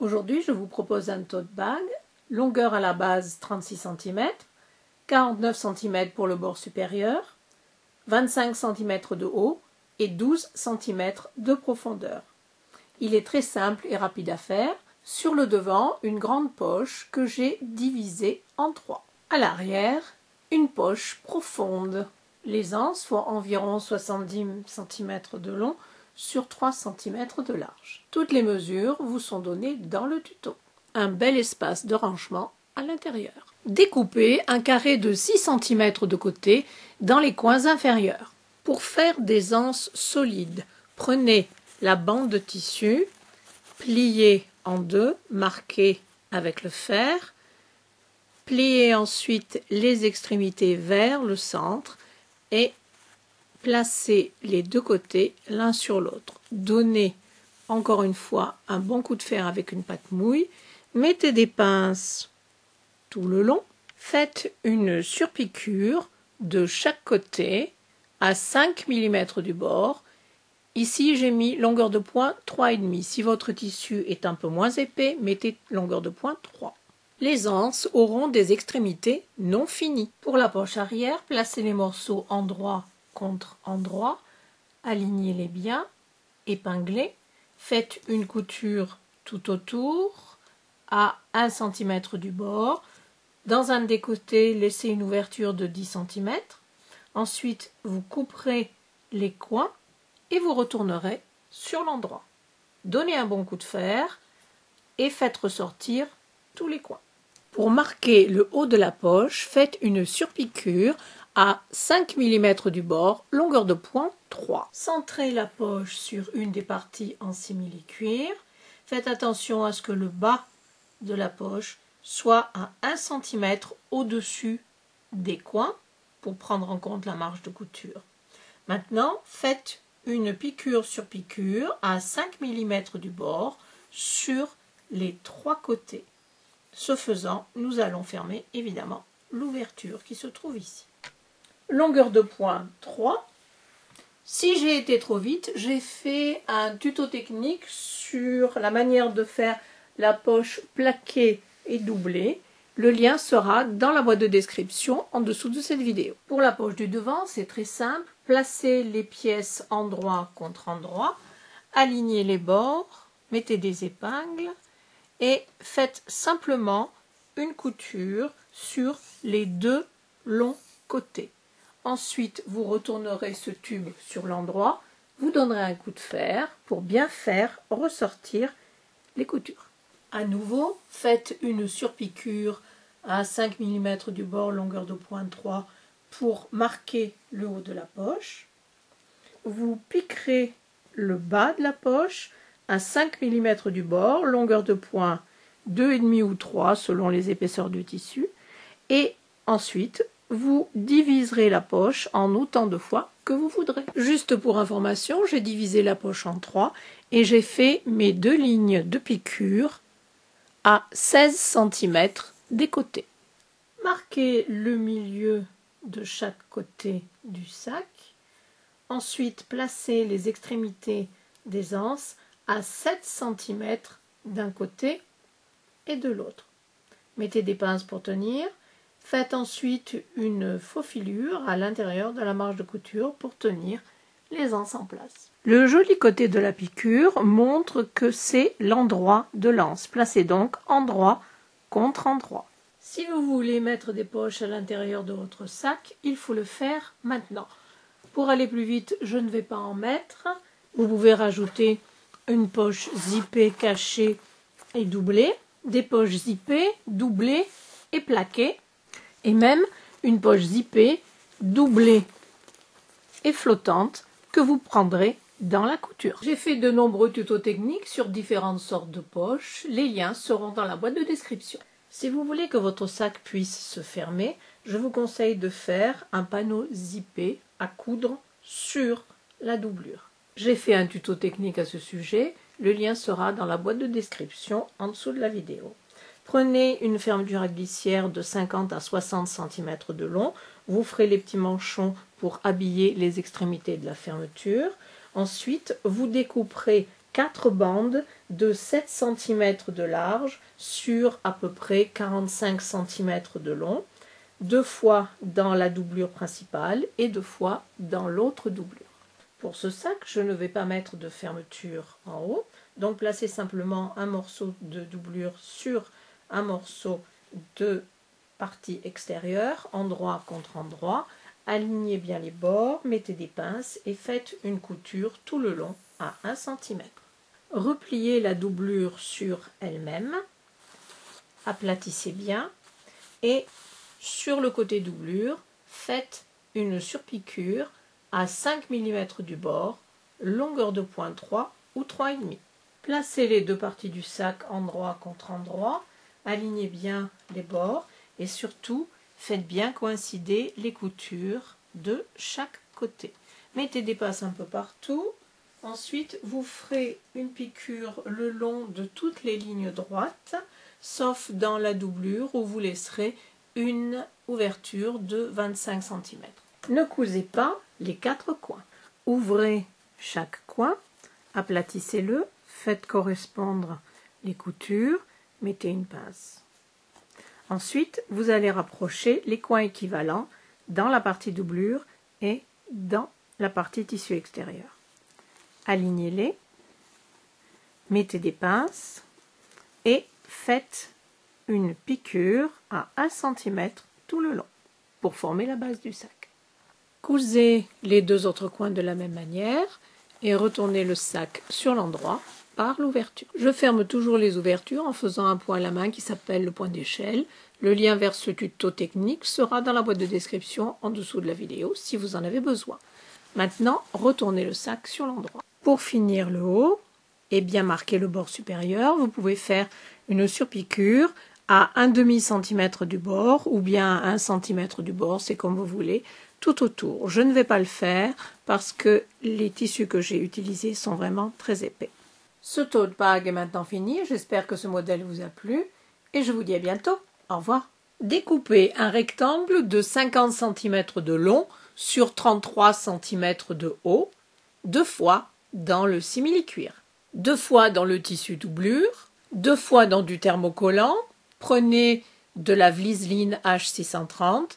Aujourd'hui, je vous propose un tote bag, longueur à la base 36 cm, 49 cm pour le bord supérieur, 25 cm de haut et 12 cm de profondeur. Il est très simple et rapide à faire. Sur le devant, une grande poche que j'ai divisée en trois. À l'arrière, une poche profonde. Les anses font environ 70 cm de long sur 3 cm de large. Toutes les mesures vous sont données dans le tuto. Un bel espace de rangement à l'intérieur. Découpez un carré de 6 cm de côté dans les coins inférieurs. Pour faire des anses solides, prenez la bande de tissu, pliez en deux, marquez avec le fer, pliez ensuite les extrémités vers le centre et placez les deux côtés l'un sur l'autre. Donnez encore une fois un bon coup de fer avec une pâte mouille, mettez des pinces tout le long, faites une surpiqûre de chaque côté à 5 mm du bord. Ici, j'ai mis longueur de point 3,5. Si votre tissu est un peu moins épais, mettez longueur de point 3. Les anses auront des extrémités non finies. Pour la poche arrière, placez les morceaux endroit contre endroit, alignez-les bien, épinglez, faites une couture tout autour à 1 cm du bord. Dans un des côtés, laissez une ouverture de 10 cm. Ensuite, vous couperez les coins et vous retournerez sur l'endroit. Donnez un bon coup de fer et faites ressortir tous les coins. Pour marquer le haut de la poche, faites une surpiqûre à 5 mm du bord, longueur de point 3. Centrez la poche sur une des parties en simili-cuir. Faites attention à ce que le bas de la poche soit à 1 cm au-dessus des coins pour prendre en compte la marge de couture. Maintenant, faites une piqûre sur piqûre à 5 mm du bord sur les trois côtés. Ce faisant, nous allons fermer évidemment l'ouverture qui se trouve ici. Longueur de point 3. Si j'ai été trop vite, j'ai fait un tuto technique sur la manière de faire la poche plaquée et doublée. Le lien sera dans la boîte de description en dessous de cette vidéo. Pour la poche du devant, c'est très simple. Placez les pièces endroit contre endroit, alignez les bords, mettez des épingles et faites simplement une couture sur les deux longs côtés. Ensuite, vous retournerez ce tube sur l'endroit, vous donnerez un coup de fer pour bien faire ressortir les coutures. À nouveau, faites une surpiqûre à 5 mm du bord, longueur de pointe 3 pour marquer le haut de la poche. Vous piquerez le bas de la poche à 5 mm du bord, longueur de point 2,5 ou 3 selon les épaisseurs du tissu. Et ensuite, vous diviserez la poche en autant de fois que vous voudrez. Juste pour information, j'ai divisé la poche en trois et j'ai fait mes deux lignes de piqûre à 16 cm des côtés. Marquez le milieu de chaque côté du sac. Ensuite, placez les extrémités des anses à 7 cm d'un côté et de l'autre. Mettez des pinces pour tenir. Faites ensuite une faux filure à l'intérieur de la marge de couture pour tenir les anses en place. Le joli côté de la piqûre montre que c'est l'endroit de l'anse. Placez donc endroit contre endroit. Si vous voulez mettre des poches à l'intérieur de votre sac, il faut le faire maintenant. Pour aller plus vite, je ne vais pas en mettre. Vous pouvez rajouter une poche zippée, cachée et doublée, des poches zippées, doublées et plaquées et même une poche zippée, doublée et flottante que vous prendrez dans la couture. J'ai fait de nombreux tutos techniques sur différentes sortes de poches. Les liens seront dans la boîte de description. Si vous voulez que votre sac puisse se fermer, je vous conseille de faire un panneau zippé à coudre sur la doublure. J'ai fait un tuto technique à ce sujet. Le lien sera dans la boîte de description en dessous de la vidéo. Prenez une fermeture à glissière de 50 à 60 cm de long. Vous ferez les petits manchons pour habiller les extrémités de la fermeture. Ensuite, vous découperez quatre bandes de 7 cm de large sur à peu près 45 cm de long, deux fois dans la doublure principale et deux fois dans l'autre doublure. Pour ce sac, je ne vais pas mettre de fermeture en haut, donc placez simplement un morceau de doublure sur un morceau de partie extérieure, endroit contre endroit, alignez bien les bords, mettez des pinces et faites une couture tout le long à 1 cm. Repliez la doublure sur elle-même, aplatissez bien et sur le côté doublure, faites une surpiqûre à 5 mm du bord, longueur de point 3 ou 3,5. Placez les deux parties du sac endroit contre endroit, alignez bien les bords et surtout faites bien coïncider les coutures de chaque côté. Mettez des passes un peu partout. Ensuite, vous ferez une piqûre le long de toutes les lignes droites, sauf dans la doublure où vous laisserez une ouverture de 25 cm. Ne cousez pas les quatre coins. Ouvrez chaque coin, aplatissez-le, faites correspondre les coutures, mettez une pince. Ensuite, vous allez rapprocher les coins équivalents dans la partie doublure et dans la partie tissu extérieur. Alignez-les, mettez des pinces et faites une piqûre à 1 cm tout le long pour former la base du sac. Cousez les deux autres coins de la même manière et retournez le sac sur l'endroit l'ouverture. Je ferme toujours les ouvertures en faisant un point à la main qui s'appelle le point d'échelle. Le lien vers ce tuto technique sera dans la boîte de description en dessous de la vidéo si vous en avez besoin. Maintenant, retournez le sac sur l'endroit. Pour finir le haut et bien marquer le bord supérieur, vous pouvez faire une surpiqûre à un demi centimètre du bord ou bien un centimètre du bord, c'est comme vous voulez, tout autour. Je ne vais pas le faire parce que les tissus que j'ai utilisés sont vraiment très épais. Ce tote bag est maintenant fini, j'espère que ce modèle vous a plu et je vous dis à bientôt. Au revoir. Découpez un rectangle de 50 cm de long sur 33 cm de haut, deux fois dans le simili-cuir, deux fois dans le tissu doublure, deux fois dans du thermocollant, prenez de la Vliseline H630.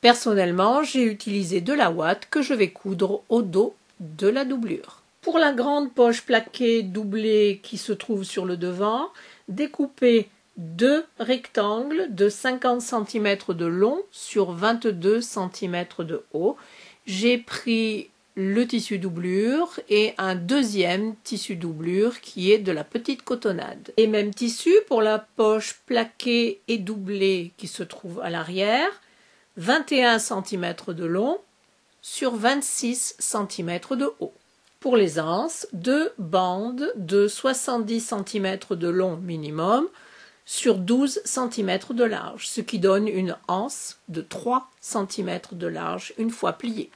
Personnellement, j'ai utilisé de la ouate que je vais coudre au dos de la doublure. Pour la grande poche plaquée doublée qui se trouve sur le devant, découpez deux rectangles de 50 cm de long sur 22 cm de haut. J'ai pris le tissu doublure et un deuxième tissu doublure qui est de la petite cotonnade. Et même tissu pour la poche plaquée et doublée qui se trouve à l'arrière, 21 cm de long sur 26 cm de haut. Pour les anses, deux bandes de 70 cm de long minimum sur 12 cm de large, ce qui donne une anse de 3 cm de large une fois pliée.